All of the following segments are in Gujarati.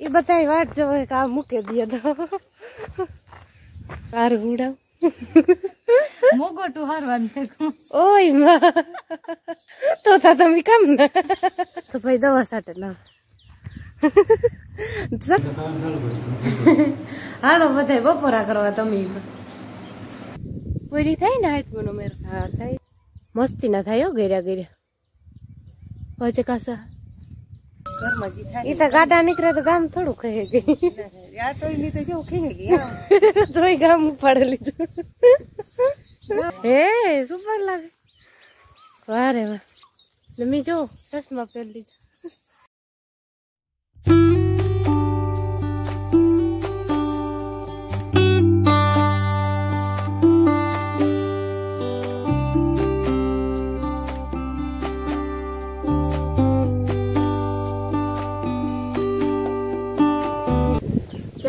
એ બધા વાટ જોવે કે આ મૂકી દે તો. હારું ઉડાવ. મોગોટું હારવાનું છે. ઓયમાં. તો તા તમે કેમ ને. તો ભાઈ દવા સાટે લાવ. હાલો બધા બપોરા કરવા તમે પૂરી થાય ને હાથ મનો મેર? હા થાય. મસ્તી ના થાય હો ગેર્યા ગેર્યા. પછી કાસા એ તો ગાડા નીકળે તો ગામ થોડું કહે ગઈ. આ તો એની તો કેવું ખીને ગયા તોય ગામ ઉપાડે લીધું. હે સુપર લાગે વાહ રે વાહ. મમ્મી જો ચશ્મા પહેરી લીધા.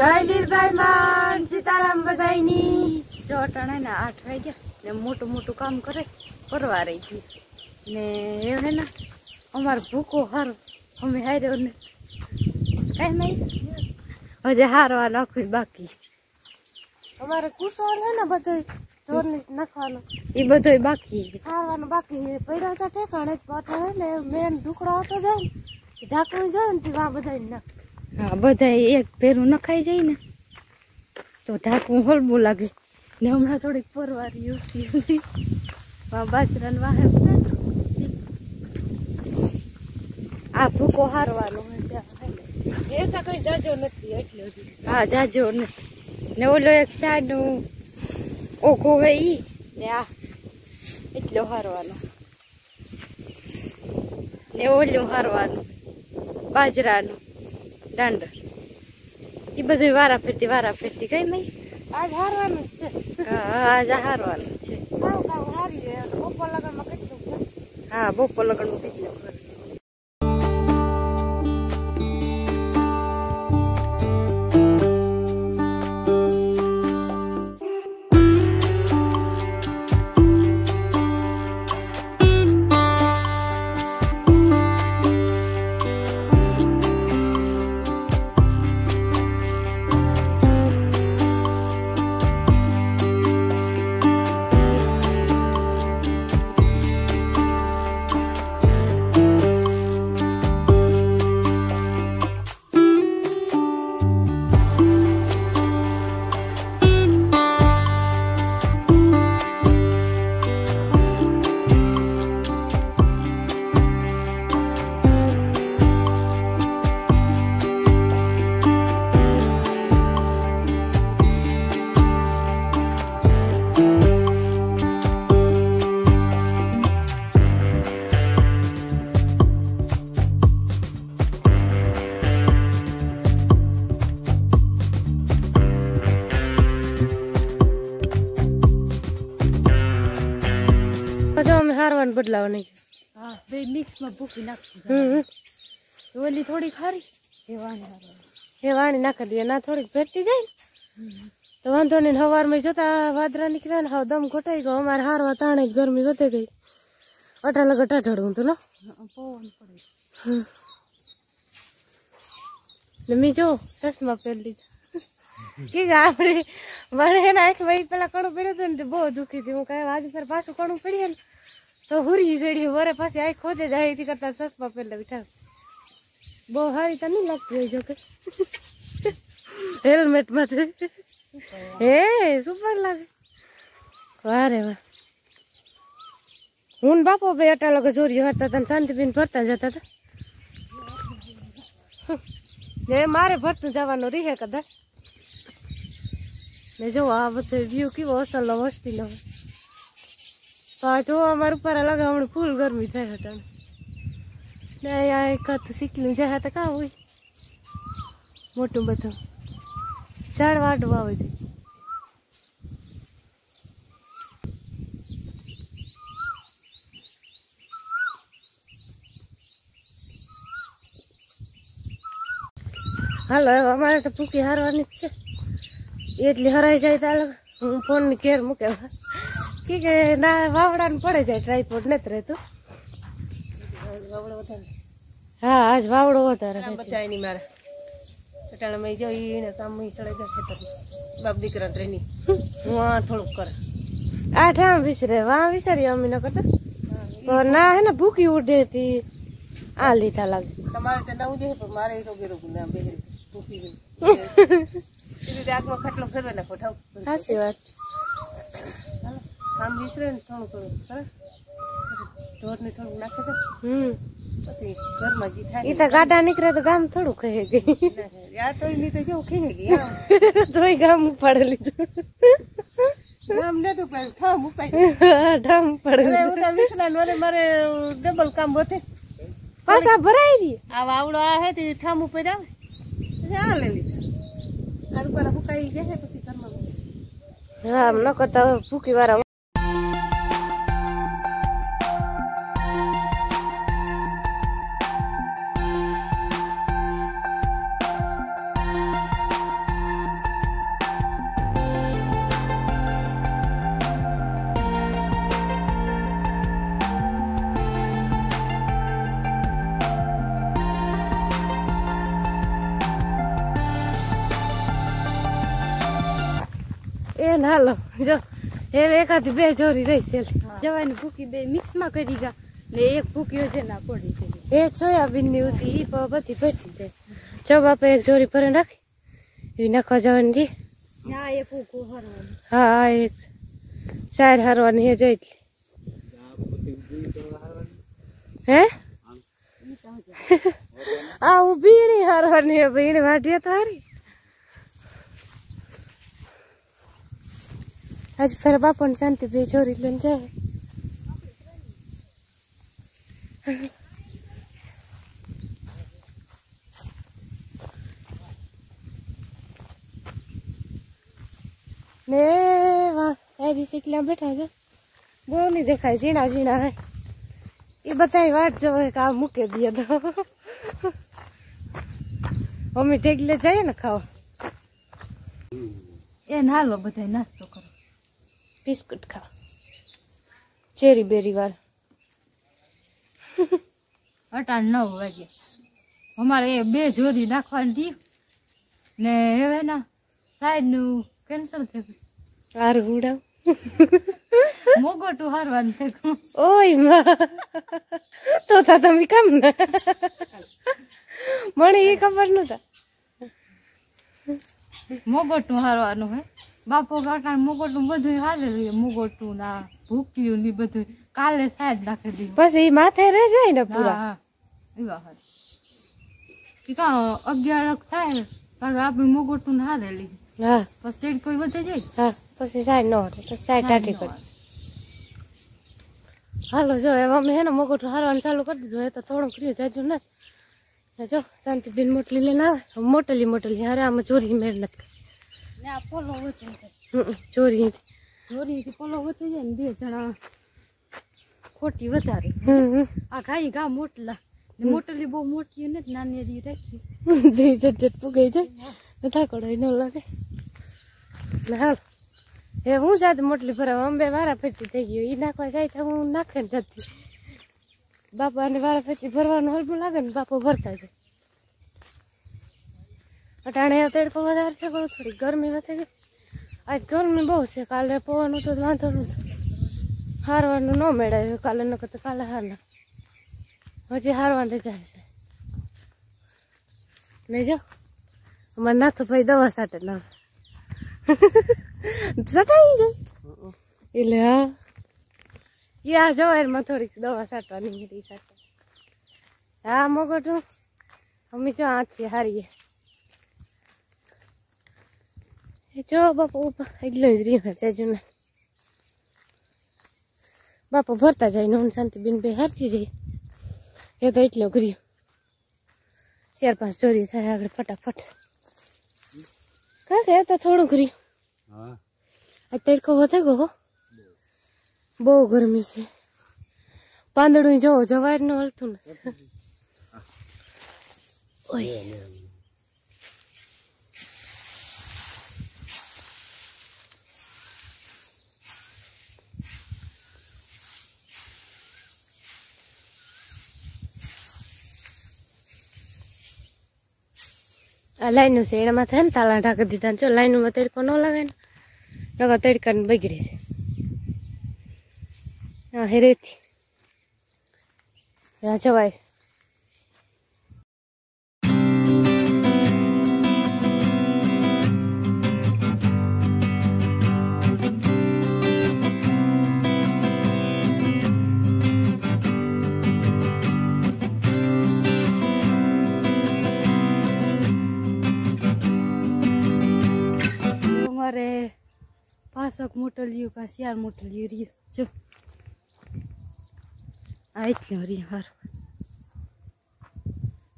જય લીલભાઈ માન સીતારામ બધાયની. જો અટાણે ને આઠ વાગ્યા ને મોટું મોટું કામ કરે કરવા રહી ગઈ. ને એ હે ને અમારે ભૂકો હારો અમે હાર્યો ને. કઈ નહીં હજે હારવા નાખું બાકી. અમારે કુસોર છે ને બધું ઢોર નાખવાનો. એ બધું બાકી ખાવાનું બાકી. પડ્યા હતા ઠેકાણે જ પાછા ને મેન ઢુકડો હતો જાય ઢાંકણું જાય ને તે બધા નાખ. હા બધા એક ભેરું નખાઈ જાય ને તો ઢાંકવું હળવું લાગે. ને હમણાં થોડીક પરવારી હતી. બાજરા વાહે. આ ભૂકો હારવાનો જાજો નથી એટલે હા જાજો ને ને ઓલો એક સાઈડનું ઓઘો હોય ઈ ને આ એટલો હારવાનો. ને ઓલું હારવાનું બાજરાનું. દાંડર એ બધું વારા ફેરતી વારા ફેરતી કઈ નહીં. આજ હારવાનું જ છે. હા આજ હારવાનું છે. છે બપોર લગનમાં કેટલું છે? હા બપોર લગનનું કેટલું બદલાવાની હા બે મિક્સમાં ભૂકી નાખશું ઓલી થોડી ખારી એ વાણી એ વાણી નાખી દઈએ. ના થોડીક ભેરતી જાય ને. તો વાંધો નહીં સવારમાં જોતા વાદરા નીકળ્યા ને હા દમ ઘટાઈ ગયો. અમારે હારવા તાણે ગરમી વધે ગઈ. અટાલગ લગ અટા ઢળવું તું પવન પડે. ને મી જો ચશ્મા પહેરી લીધા. કે આપણે મારે એના આંખ ભાઈ પેલા કણું પડ્યું હતું ને બહુ દુખી હતી હું કહે આજ પર પાછું કણું પડીએ ને તો હુરી ચડી વરે પાછી આઈ ખોદે જાય, એથી કરતા સસપા પહેરી બેઠા. બહુ સારી તો નહીં લાગતી હોય જોકે. હેલ્મેટમાંથી હે સુપર લાગે? વારે વાહ. હું બાપો ભાઈ અટા લોકો ચોરી હતા હતા શાંતિબેન ભરતા જતા હતા. ને મારે ભરતું જવાનું રીહે કદાચ. ને જો આ બધો વ્યૂ કેવો અસલનો વસ્તીનો. તો જો ઉપર લગે હમણાં ફૂલ ગરમી થાય હતા ને અહીંયા એકાદ હતું શીખલું જાય તો કાં હોય? મોટું બધું. ઝાડ વાટવું આવે છે. હાલો અમારે તો ભૂકી હારવાની જ છે. એટલી હરાઈ જાય તો હું ફોનની ઘેર મૂકે કે કે ના વાવડાને પડે જાય ટ્રાયપોડ નથી રહેતું. હા આજ વાવડો વધારે રહે છે. મારે. અટાણે મેં જો ને કામ ઈ સળે ગયા ખેતરમાં. બાપ દીકરા ત્રેની હું આ થોડુંક કરે. આ ઠામ વિસરે વા વિસરી અમે ન કરતા. ના હે ને ભૂખી ઉડે થી આ લીધા લાગે. તમારે તો નવું જોઈએ પણ મારે તો ગેરો ગુના બેહરી. ભૂખી ગઈ આગમાં ખાટલો ફેરવે નાખો ઠાવ સાચી વાત. કામ વિસરે ને થોડું થોડું કરે ઢોરને થોડુંક નાખે તો. હમ. પછી ઘરમાં જી થાય ઈ તો ગાડા નીકળે તો ગામ થોડું કહે ગઈ યા તો એની તો જેવું ખીહે ગઈ તોય ગામ ઉપાડી લીધું. નતું ઠામ ઉપાય ઢામ પડી હું તો વિસરા નોરે મારે ડબલ કામ વધે પાછા ભરાઈ રહી આ વાવડો આ હે તે ઠામ ઉપર આવે. આ લઈ લીધા. આ રૂપારા ફૂકાઈ જશે પછી ઘરમાં. હા ન કરતા ભૂખી વાળા ના હાલો જો. એ એકાદી બે જોરી રહી છે. જવાની ભૂકી બે મિક્સમાં કરી ગયા ને એક ભૂકી છે ના પડી છે. એ સોયાબીનની ઈ પણ બધી ભરતી જાય જો બાપા એક જોરી પર રાખી. એ નાખવા જવાની જી. ના એક હા હા એક. ચાર હારવાની એ જોઈ. હે? આ હું બીણી હારવાની હે ભીણ વાટીએ તો હારી. આજ ફેર પણ શાંતિ બે જોરી લઈને જાય. ને વાહ એરી શીખલા બેઠા છે. બહુ નહીં દેખાય, ઝીણા ઝીણા એ બધા વાટ જોવે કે આ મૂકે દે તો. અમે ટેકલે જઈએ ને ખાવા. એ નાલો બધા નાસ્તો બિસ્કુટ ખાવા ચેરી બેરી વાર અટાણ નવ વાગે અમારે એ બે જોડી નાખવાની દી ને હવે ના સાઈડનું કેન્સલ થઈ ગયું. આર ઉડાવ. મોગોટું હારવાનું થઈ ગયું. ઓયમાં. તો તા તમે કામ ને. મને એ ખબર નતા. મોગોટું હારવાનું હે. બાપો કાકા મોગોટું બધું હાલે મુગોટું ના ભૂક્યું ને બધું કાલે સાહેબ નાખી દીધું પછી એ માથે રહી જાય ને પૂરા? એવા હાર કે અગિયારક થાય ને આપણે મોગોટું ને હારે હા. પછી તેડ કોઈ વધે જાય? હા પછી સાઈડ ન હટે તો ટાટી કરી. હાલો. જો એમ અમે હે ને મગોટું હારવાનું ચાલુ કરી દીધું એ તો થોડુંક રહ્યું જાજુ ને. જો શાંતિબેન મોટલી લઈને આવે. મોટલી મોટલી હારે આમાં ચોરી મેળ નથી ચોરી ચોરીથી પોલો વધે જાય ને બે જણા ખોટી વધારે. આ ગાય ગા મોટલા. મોટલી બહુ મોટી નથી નાની રાખી. જટ પુગાઈ જાય. ને થાકોડાય ન લાગે. ને હાલ. એ હું જાત મોટલી ભરાવા અંબે વારા ફેરતી થઈ ગયો એ નાખવા જાય તો હું નાખે ને જતી બાપાને વારા ફેરતી ભરવાનું હલવું લાગે ને બાપો ભરતા જાય. અટાણે તડકો વધારે છે બહુ થોડી ગરમી વધે ગઈ. આજ ગરમી બહુ છે, કાલે પવાનું તો વાંધો નહોતો હારવાનું ન મેળવ્યું કાલે ન કરતા, કાલે હાર ના હજી હારવાને જાય છે. નહીં જો અમારે નાથો ભાઈ દવા સાટે ના સટાઈ ગઈ. એટલે હા. આ જવારમાં થોડીક દવા સાટવાની હતી, સાટે. હા મગોટું અમે જો આઠથી હારીએ એ જો બાપુ ઊભા. એટલો જ રહ્યો જાજુ ને બાપા ભરતા જાય ને હું શાંતિબેન બે હારતી જાય. એ તો એટલો કર્યો ચાર પાંચ ચોરી થાય આગળ ફટાફટ. કાકે એ તો થોડું કર્યું આ તડકો વધે ગો બહુ ગરમી છે. પાંદડું જો જવાયનું. હલતું ને ઓય લાઈનનું છે એનામાં થાય ને તાલા ઢાંકી દીધા જો લાઈનમાં તડકો ન લાગે ને નકર તડકાને બગડે છે. હા હેરેથી જવાય. પાસક મોટલિયું કા શિયાર મોટલિયું રહ્યું જો. આ એટલું રહ્યું હારું.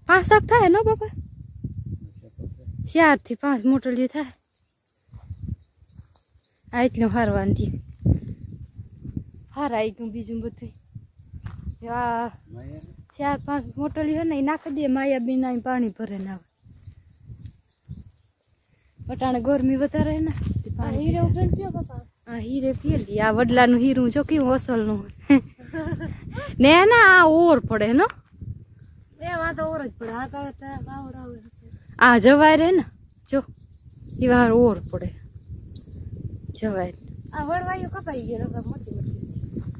પાસક થાય નો બાપા? ચારથી પાંચ મોટલિયું થાય. આ એટલું હારવાનું રહ્યું હાર આવી ગયું બીજું બધું ચાર પાંચ મોટલિયું ને, એ નાખી દે, માયા બીના પાણી ભરે ના આવે. પટાણે ગરમી વધારે ને. બાપા આ હીરે પીએલી આ વડલાનું હીરું જો કેવું અસલનું. ને ના આ ઓર પડે નો એ ઓર જ પડે. આ જવાય રે ને? જો એ વાર ઓર પડે. જવાય. આ વડવાયું કપાઈ ગયો મોટી મોટી.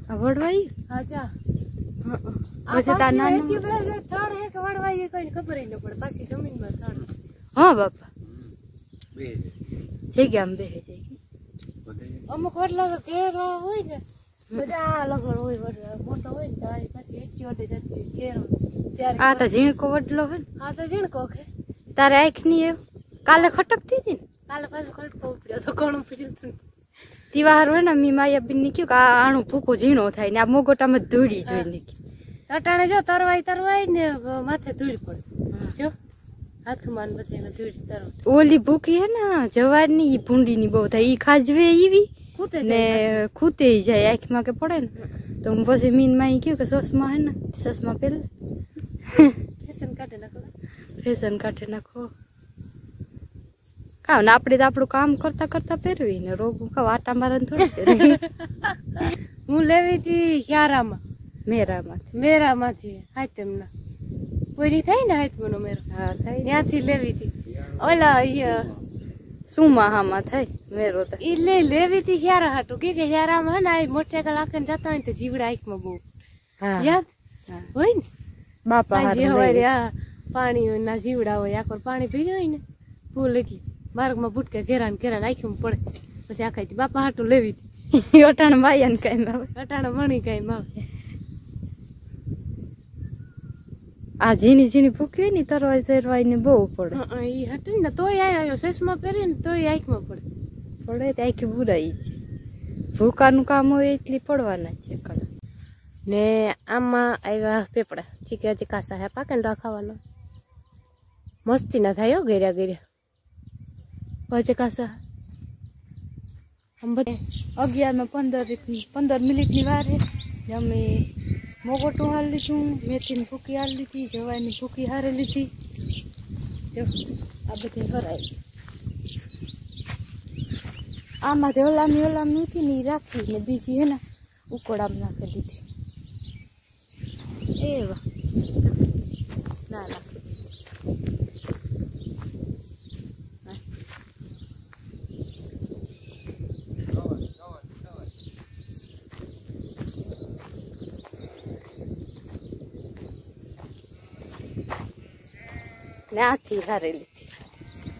આ વડવાઈ હા જા. પછી તાર નાનું થડ હે કે વડવાયું કોઈ ખબર ય ન પડે પાછી જમીનમાં થડ હા બાપા જગ્યા. બે અમુક વડલો તો ઘેરવા હોય ને બધા આ લગડ હોય મોટો હોય ને તારી પાછી એઠી ઓડે જતી ઘેર આ તો ઝીણકો વડલો હોય ને. આ તો ઝીણકો કોકે તારે આંખની એવું કાલે ખટકતી હતી ને? કાલે પાછો ખટકો ઉપડ્યો તો ઘણું ઉપડ્યું હતું તિવાર હોય ને મી માયાબીનની કયું કે આ આણું ભૂકો ઝીણો થાય ને આ મોગોટામાં ધૂળી જોઈ નીકળી અટાણે જો તરવાય તરવાય ને માથે ધૂળ પડે. હાથમાં બધામાં ધૂળ તરવ ઓલી ભૂકી હે ને જવારની ઈ ભૂંડી ની બહુ થાય ઈ ખાજવે ઈવી. ને ખૂતે જાય આંખમાં કે પડે ને. તો હું પછી મીનમાં કહ્યું કે સસમા હે ને સસમા પેલે. ફેશન કાઢે નાખો. ફેશન કાઢે નાખો. કાવ ને આપણે તો આપણું કામ કરતા કરતા પહેરવી ને રોગું કાવ આટા મારે થોડી પહેરવી. હું લેવી હતી યારામાં મેરામાંથી. મેરામાંથી હાથમના પૂરી થાય ને હાથમનો મેરો ત્યાંથી લેવી હતી ઓલા સુમા હામાં થાય મેરો તો એ લે લેવી હતી યારા હાટું કે કે યારામાં હે ને આ મોટરસાયકલ આખીને જતા હોય તો જીવડા આંખમાં બહુ યાદ. હોય ને બાપા હારું હોય લઈ પાણી ના જીવડા હોય આખો પાણી ભીર્યું હોય ને ફૂલ એટલી માર્ગમાં ભૂટકે ઘેરા ને ઘેરા નાખ્યું પડે પછી આખાઈ બાપા હાટું લેવી હતી અટાણ માયા ને કઈ આવે અટાણે મણી કઈ આવે આ ઝીણી ઝીણી ભૂખી ની તરવાઈ તરવાઈ ને બહુ પડે. એ હટે ને તોય આવ્યો ચશ્મા પહેરી ને તોય આંખમાં પડે. પડે તો આખી બુરાઈ છે. ભૂકાનું કામ હોય એટલી પડવાના છે કળા. ને આમાં આવ્યા પેપડા ચીકા ચીકા હે પાકે ને ખાવાનો મસ્તી ના થાય હો ગેર્યા ગેર્યા. પછી કાસા. અગિયારમાં પંદર પંદર મિનિટની વાર અમે મોગોટું હાર લીધું, મેથીની ભૂકી હાર લીધી, જવાની ભૂકી હારે લીધી. જો, આ બધી હરાય આમાં ઓલામી ઓલામ નથી ને રાખી ને બીજી હે ને ઉકળામાં નાખી દીધી. એવા. ને આથી હારે લીધી.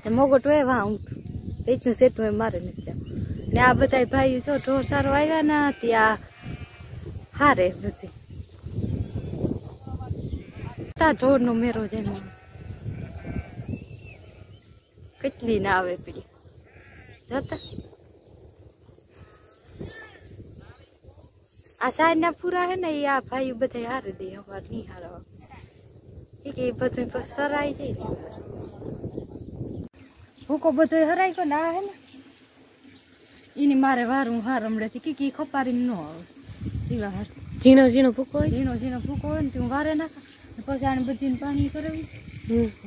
ને મોગોટ વેવા હું એટલું સેતું એ મારે નથી ને આ બધા ભાઈઓ જો ઢોર સારો આવ્યા ને ત્યાં હારે બધી તા ઢોર નો મેરો જેમ કેટલી ના આવે પીડી જોતા? આ સાઈડ ના પૂરા હે ને, એ આ ભાઈઓ બધા હારે દે અમારે નહીં હારવા કે બધું સરાઈ જાય ભૂકો બધો હરાઈ ગયો ને આ હે ને? એની મારે વારું હાર હમણાંથી કે કે ખપારી ન આવે. પીવા હાર ઝીણો ઝીણો ભૂકો હોય? ઝીણો ઝીણો ભૂકો હોય ને તે હું વારે નાખા. પછી આને બધીને પાણી કરાવી.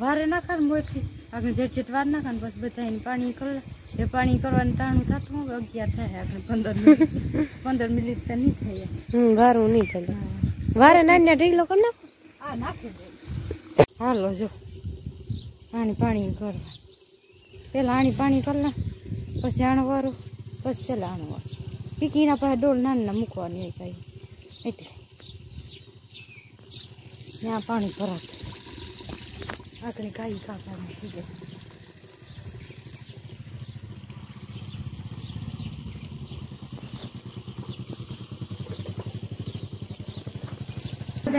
વારે નાખા ને મોટથી. આગળ જેટ જેટ વાર નાખા ને પછી બધા એને પાણી કરે એ પાણી કરવાનું તાણું થતું હોય અગિયાર થાય આગળ પંદર મિનિટ. પંદર મિનિટ તો નહીં થાય. વારું નહીં થાય. વારે નાની ઢીલો કરી નાખો. હા નાખી દે. હાલો જો. આણી પાણી કરવા પેલા આણી પાણી કરલા પછી આણું વારું પછી છેલ્લા આણું વારું પીકીના પાસે ડોલ નાના મૂકવાની હોય કાંઈ એટલે. ત્યાં પાણી ભરાતું છે. આગળ કાંઈ કાપવાનું થઈ જાય.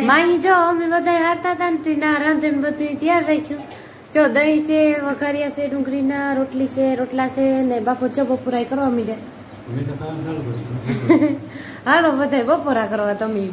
માઈ જો અમે બધા હારતા હતા ને તેના રાંધણ બધું તૈયાર રાખ્યું. જો દહીં છે વઘારિયા છે ડુંગળીના રોટલી છે રોટલા છે ને બાપુ જો બપોરાય કરવા મીડે. હાલો બધા બપોરા કરવા તમે